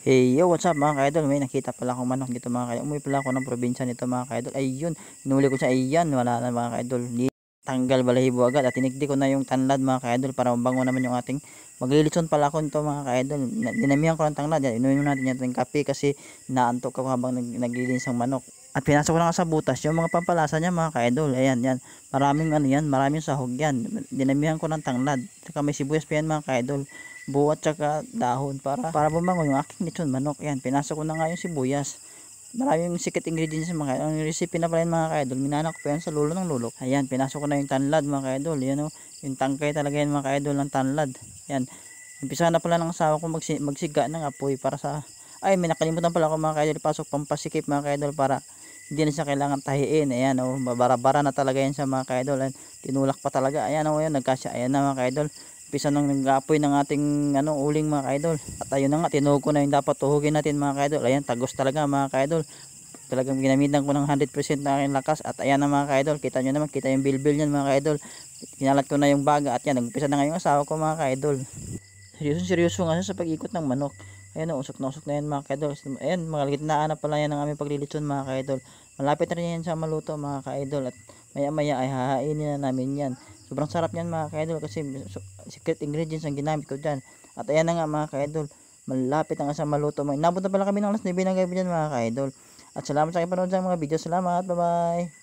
Hey yo, what's up mga ka-idol? May nakita pala akong manok dito mga ka-idol. Umuwi pala ako ng probinsya nito mga ka-idol. Ayun, inuli ko siya. Ayan, wala na mga ka-idol. Tanggal balahibo agad at tinigdi ko na yung tanlad mga ka-idol para mabango naman yung ating maglilitson pala ako nito mga ka-idol. Na- Dinamihan ko ng tanlad. Yan, inumin natin yan ng kape kasi naantok ako habang nag naglilinis manok. At pinasok ko na sa butas yung mga pampalasa niya mga ka-idol. Ayan, yan. Maraming ano yan, maraming sahog yan. Dinamihan ko ng tanglad. Saka may sibuyas pa yan mga ka-idol buwat tsaka dahon para para bumango yung aking lechon manok. Yan, pinasok ko na nga yung sibuyas. Maraming secret ingredients mga kaidol. Ang recipe na pala yun mga kaidol. Minanak ko pa yan sa lulo ng lulok. Ayan, pinasok ko na yung tanlad mga kaidol. Yan o, yung tangkay talaga yan mga kaidol ng tanlad. Yan. Umpisa na pala ng asawa ko magsi magsiga ng apoy para sa... Ay, may nakalimutan pala ako mga kaidol. Pasok pampasikip mga kaidol para hindi na siya kailangan tahiin. Ayan o, bara-bara na talaga yan sa mga kaidol. Ayan, tinulak pa talaga. Ayan o, yan, nagkasya. Ayan na mga kaidol. Umpisa nang nag-apoy ng ating ano uling mga kaidol. At ayun na nga tinuhog ko na yung dapat tuhugin natin mga kaidol. Ayan tagos talaga mga kaidol. Talagang ginamitan ko ng 100% na aking lakas. At ayan na mga kaidol kita nyo naman kita yung bilbil nyan mga kaidol. Kinalat ko na yung baga. At yan nagpisa na nga yung asawa ko mga kaidol. Seryoso seryoso nga siya sa pag-ikot ng manok ayan o usok na usok na yan mga kaidol. Ayan mga gitnaan na pala yan ng aming paglilitson mga kaidol. Malapit na rin yan sa maluto mga kaidol. At maya maya ay hahainin na namin yan. Sobrang sarap yan mga kaidol kasi secret ingredients ang ginamit ko dyan. At ayan na nga mga kaidol malapit na nga sa maluto. Inabot na pala kami ng alas 9 ng gabi dyan mga kaidol. At salamat sa aking panood sa mga video. Salamat. Bye bye